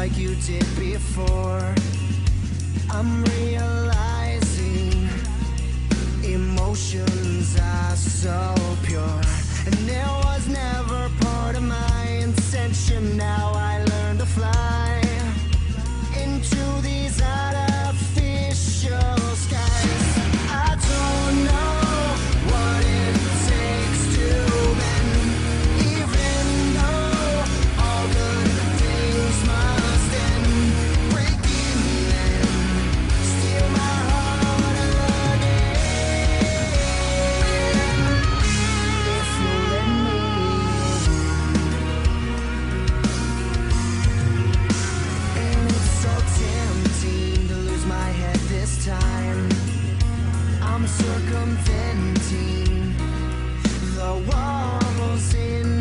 like you did before. I'm realizing emotions are so pure, and there was never. I'm circumventing the walls in